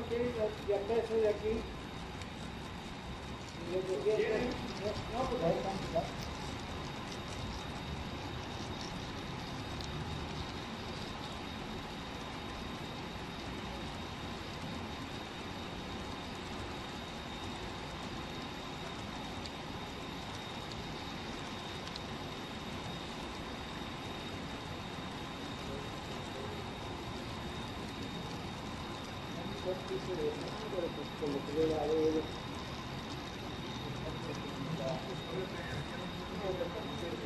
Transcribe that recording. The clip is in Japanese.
aquí, de peso de aquí. Y de aquí. No, pues ahí. Thank you.